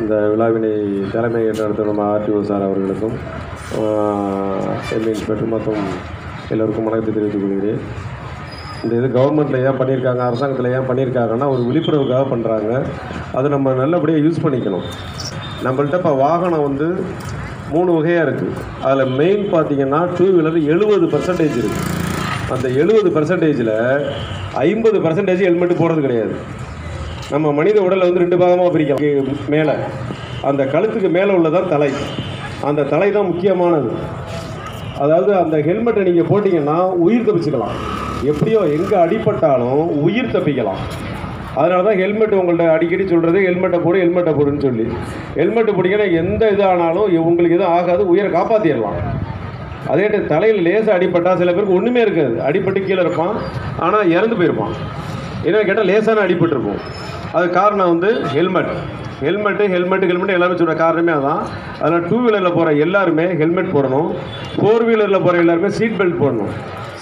இந்த விழாவினை தலைமை ஏற்று நம்ம ஆர்டிஓ சார் அவர்களுக்கும் எம்ஏ இன்ஸ்பெக்டர் மற்றும் எல்லோருக்கும் வணக்கத்தை தெரிவித்துக் கொள்கிறேன். இந்த இது கவர்மெண்ட்டில் ஏன் பண்ணியிருக்காங்க அரசாங்கத்தில் ஏன் பண்ணியிருக்காங்கன்னா ஒரு விழிப்புணர்வுக்காக பண்ணுறாங்க அது நம்ம நல்லபடியாக யூஸ் பண்ணிக்கணும். நம்மள்ட்ட இப்போ வாகனம் வந்து மூணு வகையாக இருக்குது அதில் மெயின் பார்த்தீங்கன்னா டூ வீலர் எழுபது பர்சன்டேஜ் இருக்குது அந்த எழுபது பர்சன்டேஜில் ஐம்பது பர்சன்டேஜ் ஹெல்மெட் போடுறது கிடையாது. நம்ம மனித உடலை வந்து ரெண்டு பாகமாக பிரிக்கலாம். மேலே அந்த கழுத்துக்கு மேலே உள்ளதான் தலை. அந்த தலை தான் முக்கியமானது. அதாவது அந்த ஹெல்மெட்டை நீங்கள் போட்டிங்கன்னா உயிர் தப்பிச்சுக்கலாம். எப்படியோ எங்கே அடிபட்டாலும் உயிர் தப்பிக்கலாம். அதனால தான் ஹெல்மெட் உங்கள்கிட்ட அடிக்கடி சொல்கிறது ஹெல்மெட்டை போடு ஹெல்மெட்டை போடுன்னு சொல்லி. ஹெல்மெட்டு போட்டிங்கன்னா எந்த இது ஆனாலும் உங்களுக்கு எதுவும் ஆகாது உயிரை காப்பாற்றிடலாம் அதே டைம் தலையில் லேசாக அடிப்பட்டால் சில பேருக்கு ஒன்றுமே இருக்காது. அடிப்பட்டு கீழே இருப்பான் ஆனால் இறந்து போயிருப்பான். என்ன கேட்டால் லேசான அடிபட்டிருக்கும். அது காரணம் வந்து ஹெல்மெட். ஹெல்மெட்டு ஹெல்மெட்டு ஹெல்மெட் எல்லாமே சொல்கிற காரணமே அதான். அதனால் டூ வீலரில் போகிற எல்லாருமே ஹெல்மெட் போடணும். ஃபோர் வீலரில் போகிற எல்லாருமே சீட் பெல்ட் போடணும்.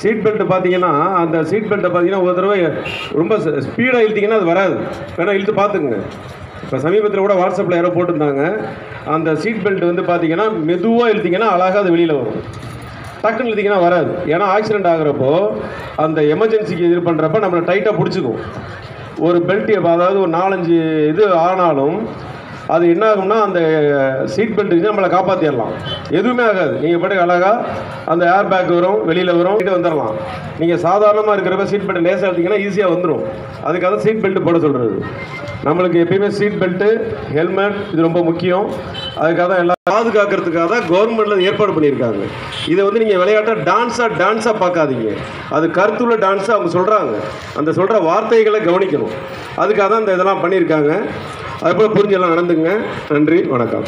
சீட் பெல்ட் பார்த்தீங்கன்னா அந்த சீட் பெல்ட்டை பார்த்தீங்கன்னா ஒரு தடவை ரொம்ப ஸ்பீடாக இழுத்திங்கன்னா அது வராது. வேணால் இழுத்து பார்த்துக்குங்க இப்போ சமீபத்தில் கூட வாட்ஸ்அப்பில் யாரோ போட்டிருந்தாங்க. அந்த சீட் பெல்ட் வந்து பார்த்தீங்கன்னா மெதுவாக இழுத்திங்கன்னா அழகாக அது வெளியில் வரும். டக்குன்னு இழுத்திங்கன்னா வராது. ஏன்னா ஆக்சிடென்ட் ஆகுறப்போ அந்த எமர்ஜென்சிக்கு இது பண்ணுறப்ப நம்மளை டைட்டாக பிடிச்சிக்கும். ஒரு பெல்ட் அதாவது ஒரு நாலஞ்சு இது ஆனாலும் அது என்ன ஆகும்னா அந்த சீட் பெல்ட் இருந்து நம்மளை காப்பாற்றிடலாம் எதுவுமே ஆகாது. நீங்கள் பாட்டுக்கு அழகாக அந்த ஏர் பேக் வரும் வெளியில் வரும் இது வந்துடலாம். நீங்கள் சாதாரணமாக இருக்கிறப்ப சீட் பெல்ட் லேசாக எடுத்தீங்கன்னா ஈஸியாக வந்துடும் அதுக்காக தான் சீட் பெல்ட் போட சொல்கிறது நம்மளுக்கு எப்பயுமே சீட் பெல்ட்டு ஹெல்மெட் இது ரொம்ப முக்கியம். அதுக்காக தான் எல்லாம் பாதுகாக்கிறதுக்காக தான் கவர்மெண்ட்டில் ஏற்பாடு பண்ணியிருக்காங்க. இதை வந்து நீங்கள் விளையாட்டாக டான்ஸாக டான்ஸாக பார்க்காதீங்க. அது கருத்துள்ள டான்ஸாக அவங்க சொல்கிறாங்க அந்த சொல்கிற வார்த்தைகளை கவனிக்கணும். அதுக்காக தான் இந்த இதெல்லாம் பண்ணியிருக்காங்க. அதுபோல் புரிஞ்செல்லாம் நடந்துங்க நன்றி வணக்கம்.